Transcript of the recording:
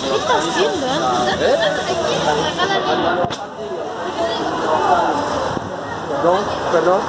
¿Qué está haciendo? ¿Eh? Perdón, perdón.